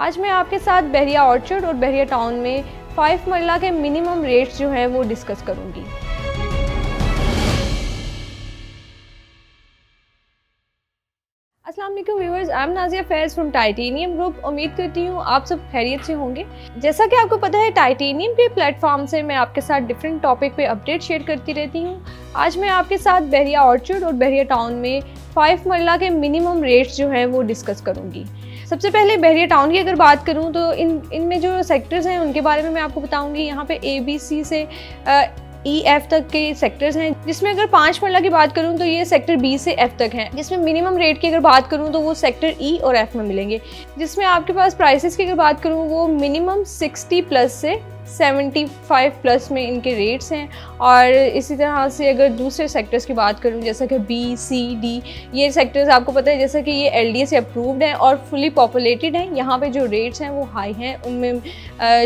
आज मैं आपके साथ बहरिया ऑर्चर्ड और बहरिया टाउन में फाइव मरला के मिनिमम रेट्स जो हैं वो डिस्कस करूँगी। अस्सलाम वालेकुम viewers I am Nazia Faiz from Titanium Group उम्मीद करती हूँ आप सब खैरियत से होंगे। जैसा कि आपको पता है टाइटेनियम के प्लेटफॉर्म से मैं आपके साथ डिफरेंट टॉपिक पे अपडेट शेयर करती रहती हूँ। आज मैं आपके साथ बहरिया ऑर्चर्ड और बहरिया टाउन में फाइव मरला के मिनिमम रेट्स जो हैं वो डिस्कस करूँगी। सबसे पहले बहरिया टाउन की अगर बात करूँ तो इन, इनमें जो सेक्टर्स हैं, उनके बारे में मैं आपको बताऊँगी। यहाँ पे ए बी सी से ई एफ़ तक के सेक्टर्स हैं, जिसमें अगर पाँच मरला की बात करूँ तो ये सेक्टर बी से एफ़ तक हैं। जिसमें मिनिमम रेट की अगर बात करूँ तो वो सेक्टर ई e और एफ़ में मिलेंगे। जिसमें आपके पास प्राइसेस की अगर बात करूँ, वो मिनिमम सिक्सटी प्लस से 75 प्लस में इनके रेट्स हैं। और इसी तरह से अगर दूसरे सेक्टर्स की बात करूँ, जैसा कि बी सी डी ये सेक्टर्स आपको पता है, जैसा कि ये एल से अप्रूव्ड हैं और फुली पॉपुलेटेड हैं। यहाँ पे जो रेट्स हैं वो हाई हैं। उनमें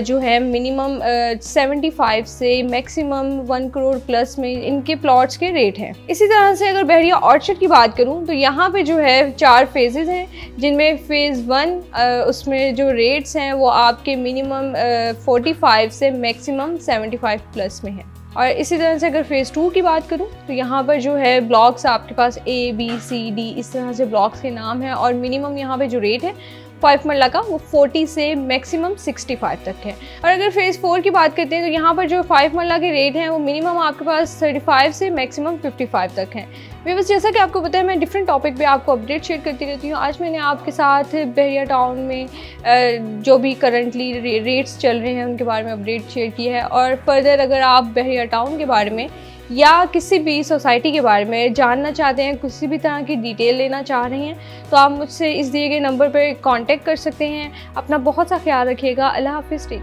जो है मिनिमम 75 से मैक्सिमम वन करोड़ प्लस में इनके प्लॉट्स के रेट हैं। इसी तरह से अगर बहरिया ऑर्चर्ड की बात करूँ तो यहाँ पर जो है चार फेजेज़ हैं, जिनमें फ़ेज़ वन उसमें जो रेट्स हैं वो आपके मिनिमम फोर्टी फाइव से मैक्सिमम 75 प्लस में है। और इसी तरह से अगर फ़ेज़ टू की बात करूँ तो यहाँ पर जो है ब्लॉक्स आपके पास ए बी सी डी इस तरह से ब्लॉक्स के नाम हैं और मिनिमम यहाँ पे जो रेट है फाइव मरला का वो 40 से मैक्सिमम 65 तक है। और अगर फ़ेज़ फोर की बात करते हैं तो यहाँ पर जो फाइव मरला के रेट हैं, वो मिनिमम आपके पास 35 से मैक्सिमम 55 तक हैं। बस जैसा कि आपको पता है, मैं डिफरेंट टॉपिक पे आपको अपडेट शेयर करती रहती हूँ। आज मैंने आपके साथ बहरिया टाउन में जो भी करंटली रेट्स चल रहे हैं, उनके बारे में अपडेट शेयर की है। और फर्दर अगर आप बहरिया टाउन के बारे में या किसी भी सोसाइटी के बारे में जानना चाहते हैं, किसी भी तरह की डिटेल लेना चाह रहे हैं तो आप मुझसे इस दिए गए नंबर पर कांटेक्ट कर सकते हैं। अपना बहुत सा ख्याल रखिएगा। अल्लाह हाफिज़। टेक